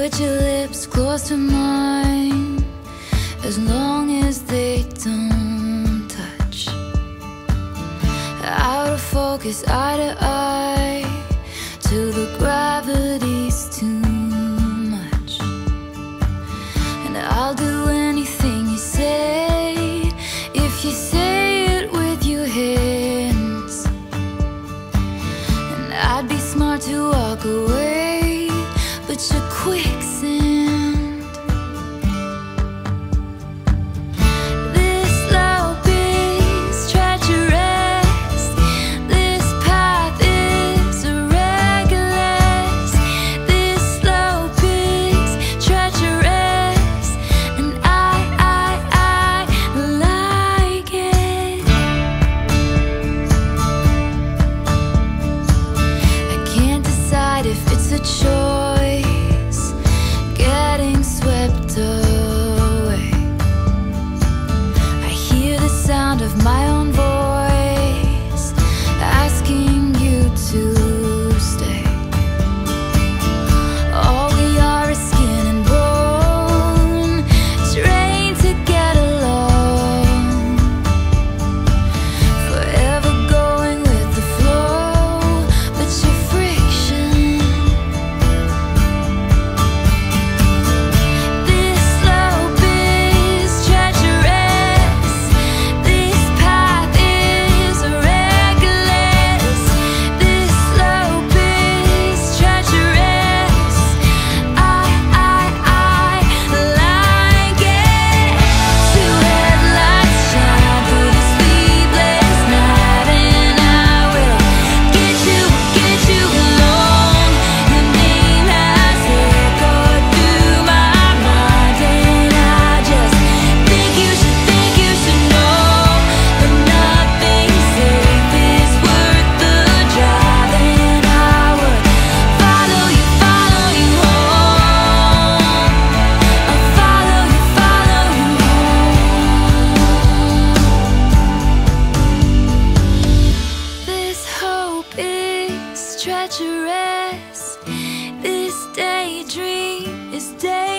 Put your lips close to mine as long as they don't touch. Out of focus, eye to eye, till the gravity's too much. And I'll do anything you say if you say it with your hands. And I'd be smart to walk away, but you're quicksand. This is treacherous. This path is irregular. This is treacherous, and I, I, I like it. I can't decide if it's a choice sound of my own This hope